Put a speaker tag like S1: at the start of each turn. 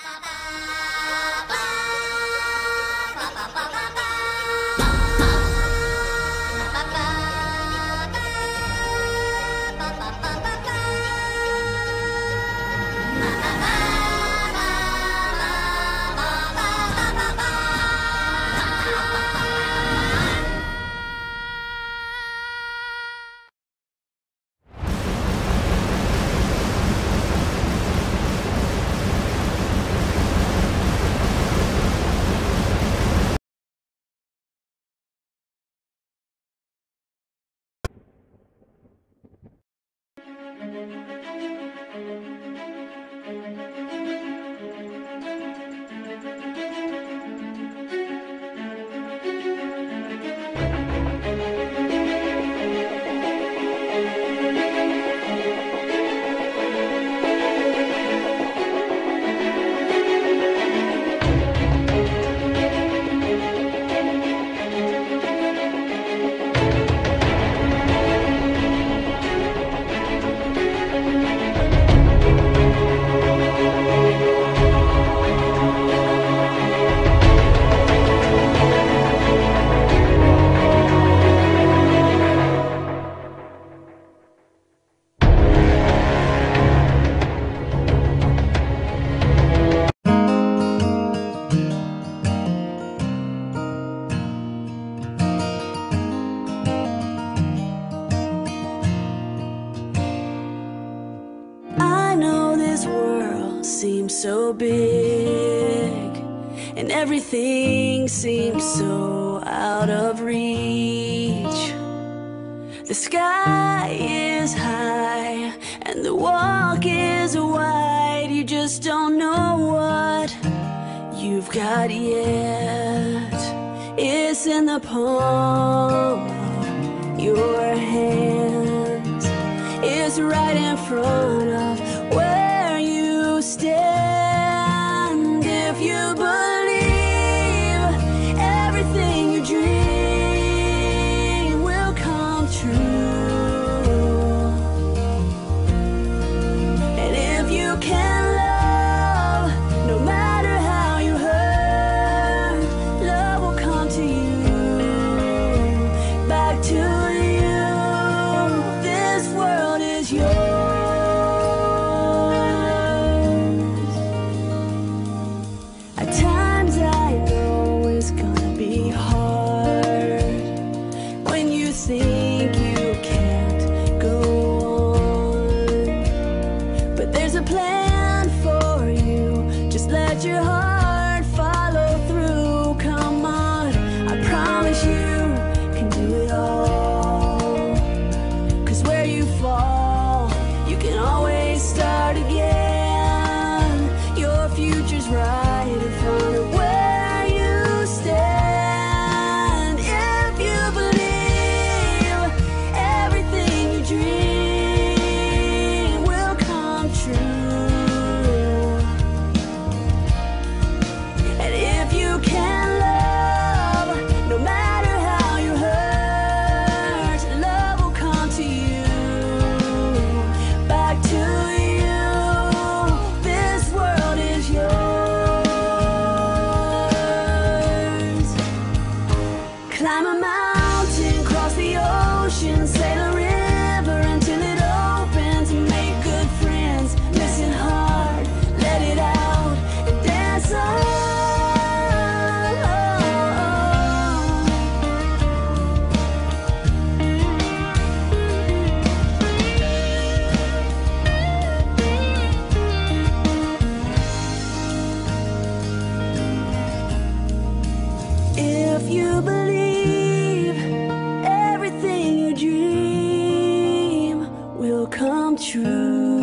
S1: I world seems so big, and everything seems so out of reach. The sky is high, and the walk is wide. You just don't know what you've got yet. It's in the palm of your hands. It's right in front of you believe, everything you dream will come true.